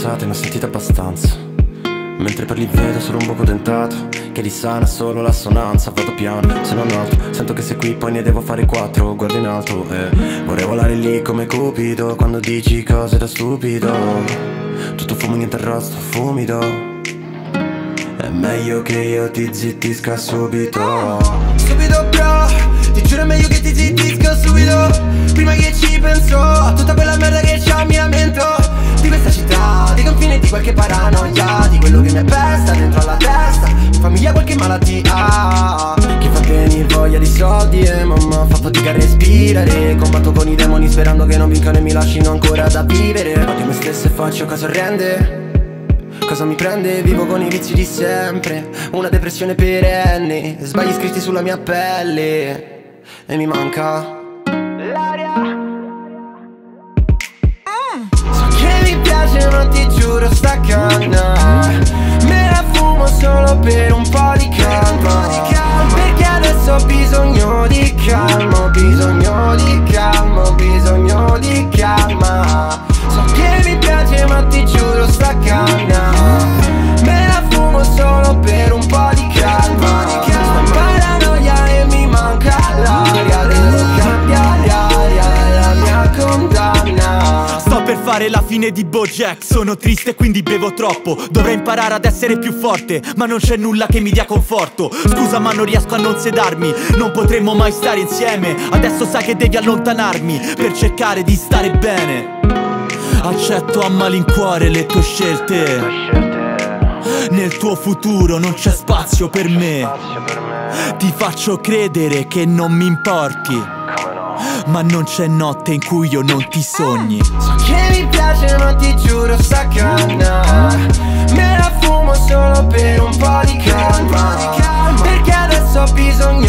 divertito abbastanza. Mentre per lì vedo solo un buco dentato Che risana solo l'assonanza. Vado piano, se non alto Sento che sei qui poi ne devo fare quattro. Guardo in alto e vorrei volare lì come Cupido Quando dici cose da stupido. Tutto fumo, niente arrosto, fumido. È meglio che io ti zittisca subito. Subito bro qualche paranoia Di quello che mi pesta dentro alla testa. Famiglia qualche malattia Che fa venire voglia di soldi e mamma fa fatica a respirare. Combatto con i demoni sperando che non vincano e mi lasciano ancora da vivere. Odio me stesso e faccio caso rende Cosa mi prende? Vivo con i vizi di sempre Una depressione perenne. Sbagli scritti sulla mia pelle E mi manca L'aria. So che mi piace ma ti giuro sta fare la fine di Bojack. Sono triste quindi bevo troppo. Dovrei imparare ad essere più forte Ma non c'è nulla che mi dia conforto. Scusa ma non riesco a non sedarmi. Non potremmo mai stare insieme. Adesso sai che devi allontanarmi Per cercare di stare bene. Accetto a malincuore le tue scelte. Nel tuo futuro non c'è spazio per me. Ti faccio credere che non mi importi ma non c'è notte in cui io non ti sogni. So che mi piace ma ti giuro sta canna Me la fumo solo per un po' di calma. Perché adesso ho bisogno